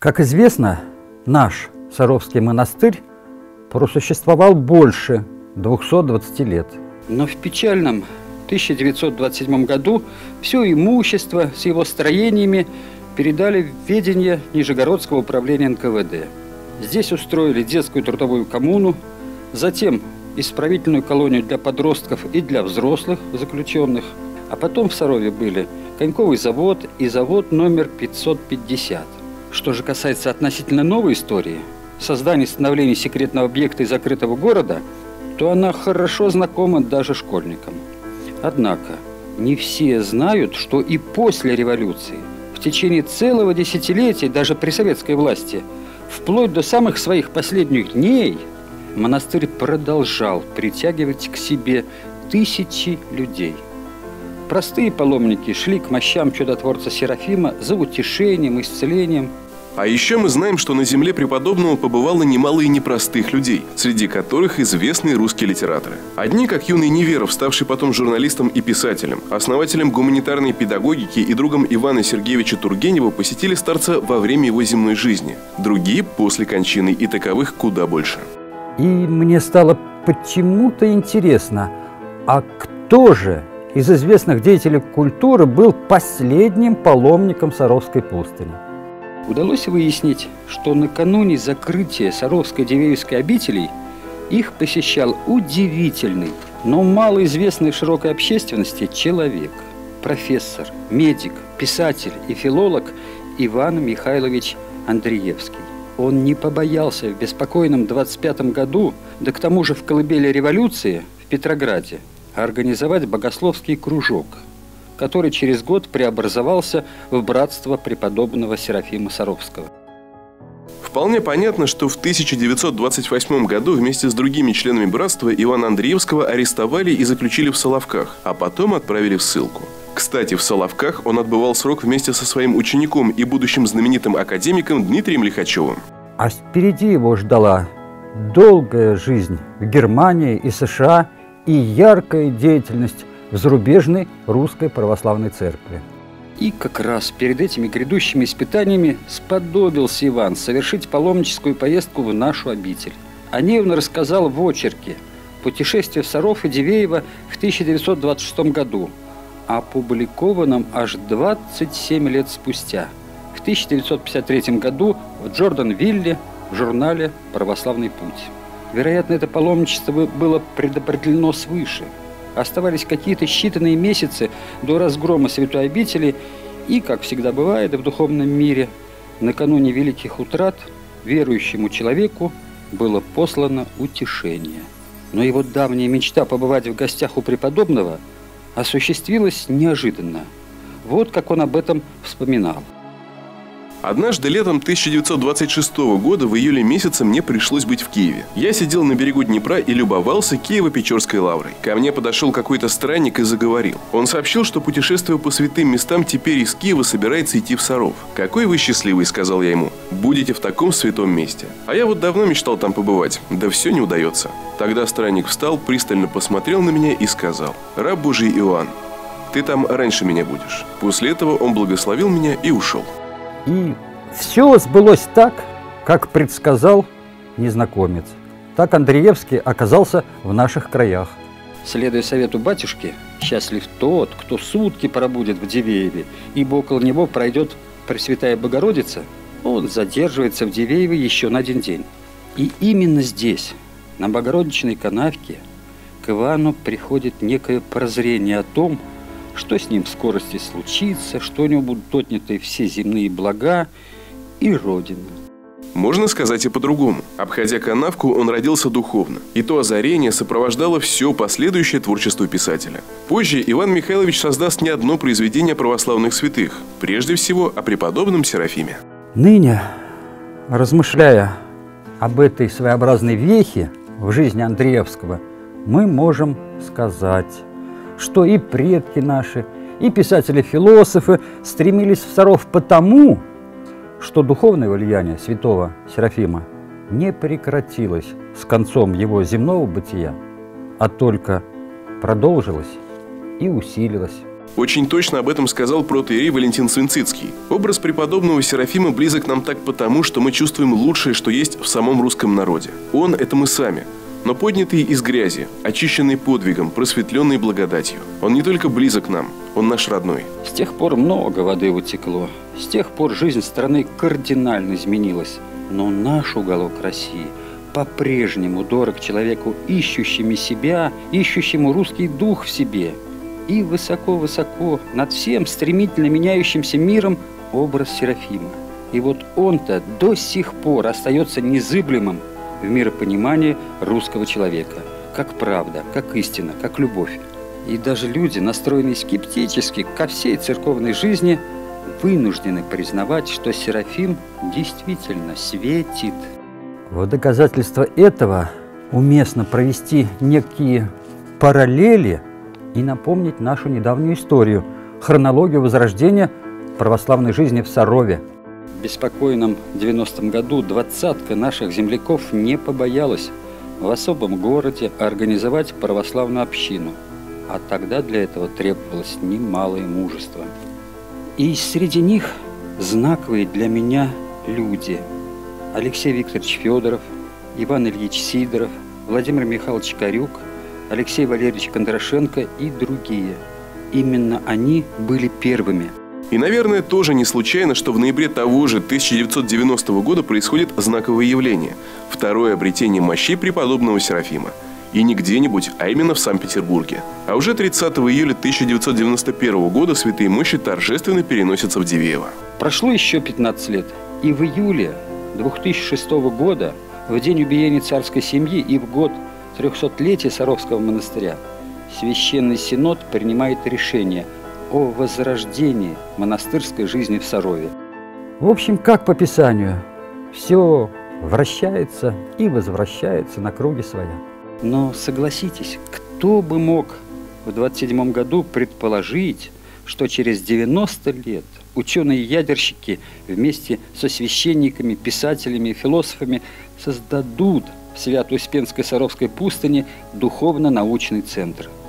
Как известно, наш Саровский монастырь просуществовал больше 220 лет. Но в печальном 1927 году все имущество с его строениями передали в ведение Нижегородского управления НКВД. Здесь устроили детскую трудовую коммуну, затем исправительную колонию для подростков и для взрослых заключенных, а потом в Сарове были коньковый завод и завод номер 550. Что же касается относительно новой истории, создания и становления секретного объекта и закрытого города, то она хорошо знакома даже школьникам. Однако не все знают, что и после революции, в течение целого десятилетия, даже при советской власти, вплоть до самых своих последних дней, монастырь продолжал притягивать к себе тысячи людей. Простые паломники шли к мощам чудотворца Серафима за утешением, исцелением – а еще мы знаем, что на земле преподобного побывало немало и непростых людей, среди которых известные русские литераторы. Одни, как юный Неверов, ставший потом журналистом и писателем, основателем гуманитарной педагогики и другом Ивана Сергеевича Тургенева, посетили старца во время его земной жизни. Другие – после кончины, и таковых куда больше. И мне стало почему-то интересно, а кто же из известных деятелей культуры был последним паломником Саровской пустыни? удалось выяснить, что накануне закрытия Саровской Дивеевской обители их посещал удивительный, но малоизвестный широкой общественности человек, профессор, медик, писатель и филолог Иван Михайлович Андреевский. Он не побоялся в беспокойном 25 году, да к тому же в колыбели революции в Петрограде, организовать богословский кружок – который через год преобразовался в братство преподобного Серафима Саровского. Вполне понятно, что в 1928 году вместе с другими членами братства Ивана Андреевского арестовали и заключили в Соловках, а потом отправили в ссылку. Кстати, в Соловках он отбывал срок вместе со своим учеником и будущим знаменитым академиком Дмитрием Лихачевым. А впереди его ждала долгая жизнь в Германии и США и яркая деятельность в зарубежной русской православной церкви. И как раз перед этими грядущими испытаниями сподобился Иван совершить паломническую поездку в нашу обитель. О ней он рассказал в очерке «Путешествие в Саров и Дивеево в 1926 году», опубликованном аж 27 лет спустя, в 1953 году в Джордан-Вилле в журнале «Православный путь». Вероятно, это паломничество было предопределено свыше – Оставались какие-то считанные месяцы до разгрома святой обители, и, как всегда бывает в духовном мире, накануне великих утрат верующему человеку было послано утешение. Но его давняя мечта побывать в гостях у преподобного осуществилась неожиданно. Вот как он об этом вспоминал – Однажды летом 1926 года в июле месяце мне пришлось быть в Киеве. Я сидел на берегу Днепра и любовался Киево-Печорской лаврой. Ко мне подошел какой-то странник и заговорил. Он сообщил, что путешествие по святым местам теперь из Киева собирается идти в Саров. «Какой вы счастливый», — сказал я ему. «Будете в таком святом месте». А я вот давно мечтал там побывать. Да все не удается. Тогда странник встал, пристально посмотрел на меня и сказал. «Раб Божий Иоанн, ты там раньше меня будешь». После этого он благословил меня и ушел. И все сбылось так, как предсказал незнакомец. Так Андреевский оказался в наших краях. Следуя совету батюшки, счастлив тот, кто сутки пробудет в Дивееве, ибо около него пройдет Пресвятая Богородица, он задерживается в Дивееве еще на один день. И именно здесь, на Богородичной канавке, к Ивану приходит некое прозрение о том, что с ним в скорости случится, что у него будут отняты все земные блага и Родина. Можно сказать и по-другому. Обходя канавку, он родился духовно. И то озарение сопровождало все последующее творчество писателя. Позже Иван Михайлович создаст не одно произведение православных святых, прежде всего о преподобном Серафиме. Ныне, размышляя об этой своеобразной вехе в жизни Андреевского, мы можем сказать, что и предки наши, и писатели-философы стремились в Саров потому, что духовное влияние святого Серафима не прекратилось с концом его земного бытия, а только продолжилось и усилилось. Очень точно об этом сказал протеерей Валентин Свинцицкий. Образ преподобного Серафима близок нам так потому, что мы чувствуем лучшее, что есть в самом русском народе. Он – это мы сами – но поднятый из грязи, очищенный подвигом, просветленный благодатью. Он не только близок нам, он наш родной. С тех пор много воды утекло. С тех пор жизнь страны кардинально изменилась. Но наш уголок России по-прежнему дорог человеку, ищущему себя, ищущему русский дух в себе. И высоко-высоко над всем стремительно меняющимся миром образ Серафима. И вот он-то до сих пор остается незыблемым в миропонимании русского человека, как правда, как истина, как любовь. И даже люди, настроенные скептически ко всей церковной жизни, вынуждены признавать, что Серафим действительно светит. В доказательство этого уместно провести некие параллели и напомнить нашу недавнюю историю, хронологию возрождения православной жизни в Сарове – беспокойном 90-м году двадцатка наших земляков не побоялась в особом городе организовать православную общину, а тогда для этого требовалось немалое мужество. И среди них знаковые для меня люди. Алексей Викторович Федоров, Иван Ильич Сидоров, Владимир Михайлович Корюк, Алексей Валерьевич Кондрашенко и другие. Именно они были первыми – и, наверное, тоже не случайно, что в ноябре того же 1990 года происходит знаковое явление – второе обретение мощей преподобного Серафима. И не где-нибудь, а именно в Санкт-Петербурге. А уже 30 июля 1991 года святые мощи торжественно переносятся в Дивеево. Прошло еще 15 лет, и в июле 2006 года, в день убиения царской семьи и в год 300-летия Саровского монастыря, Священный Синод принимает решение – о возрождении монастырской жизни в Сарове. В общем, как по Писанию, все вращается и возвращается на круги своя. Но согласитесь, кто бы мог в 27 году предположить, что через 90 лет ученые-ядерщики вместе со священниками, писателями и философами создадут в Свято-Успенской Саровской пустыне духовно-научный центр –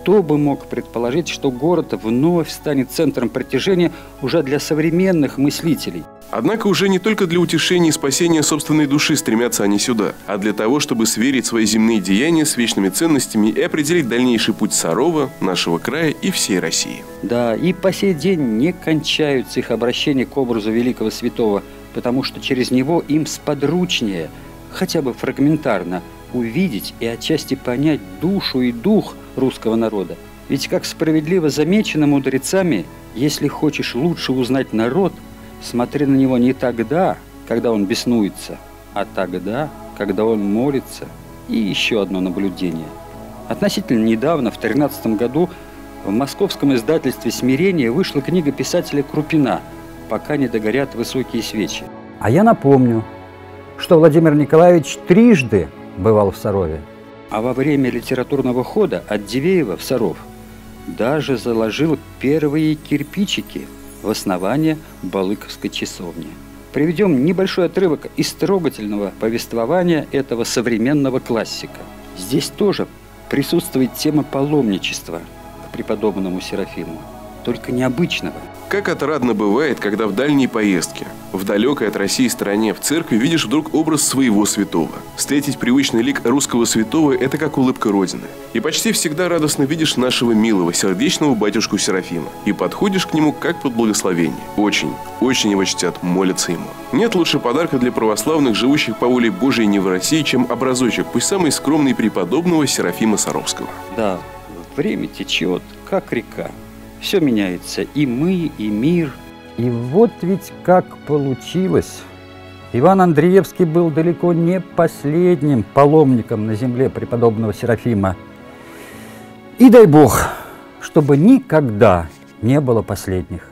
кто бы мог предположить, что город вновь станет центром притяжения уже для современных мыслителей? Однако уже не только для утешения и спасения собственной души стремятся они сюда, а для того, чтобы сверить свои земные деяния с вечными ценностями и определить дальнейший путь Сарова, нашего края и всей России. Да, и по сей день не кончаются их обращения к образу великого святого, потому что через него им сподручнее, хотя бы фрагментарно, увидеть и отчасти понять душу и дух русского народа. Ведь, как справедливо замечено мудрецами, если хочешь лучше узнать народ, смотри на него не тогда, когда он беснуется, а тогда, когда он молится. И еще одно наблюдение. Относительно недавно, в 2013 году, в московском издательстве «Смирение» вышла книга писателя Крупина «Пока не догорят высокие свечи». А я напомню, что Владимир Николаевич трижды бывал в Сарове. А во время литературного хода от Дивеева в Саров даже заложил первые кирпичики в основание Балыковской часовни. Приведем небольшой отрывок из трогательного повествования этого современного классика. Здесь тоже присутствует тема паломничества к преподобному Серафиму, только необычного – как отрадно бывает, когда в дальней поездке, в далекой от России стране, в церкви видишь вдруг образ своего святого. Встретить привычный лик русского святого – это как улыбка Родины. И почти всегда радостно видишь нашего милого, сердечного батюшку Серафима. И подходишь к нему как под благословение. Очень, очень его чтят, молятся ему. Нет лучше подарка для православных, живущих по воле Божией не в России, чем образочек, пусть самый скромный преподобного Серафима Саровского. Да, время течет, как река. Все меняется, и мы, и мир. И вот ведь как получилось. Иван Андреевский был далеко не последним паломником на земле преподобного Серафима. И дай Бог, чтобы никогда не было последних.